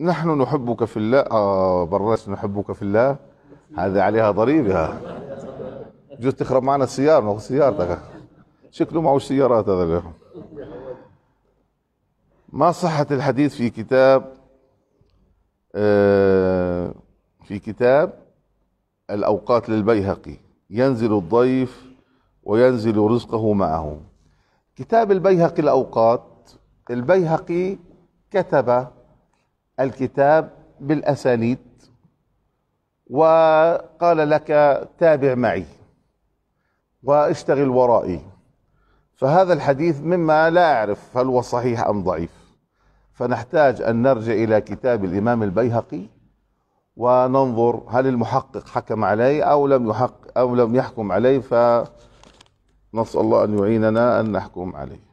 نحن نحبك في الله. آه برس نحبك في الله. هذه عليها ضريبة جوز تخرب معنا السيارة ما هو سيارتك. شكله معه سيارات هذا اليوم. ما صحة الحديث في كتاب آه في كتاب الأوقات للبيهقي. ينزل الضيف وينزل رزقه معه. كتاب البيهقي الأوقات البيهقي كتب الكتاب بالأسانيد. وقال لك تابع معي واشتغل ورائي. فهذا الحديث مما لا أعرف هل هو صحيح أم ضعيف. فنحتاج أن نرجع إلى كتاب الإمام البيهقي وننظر هل المحقق حكم عليه أو لم يحق أو لم يحكم عليه. فنسأل الله أن يعيننا أن نحكم عليه.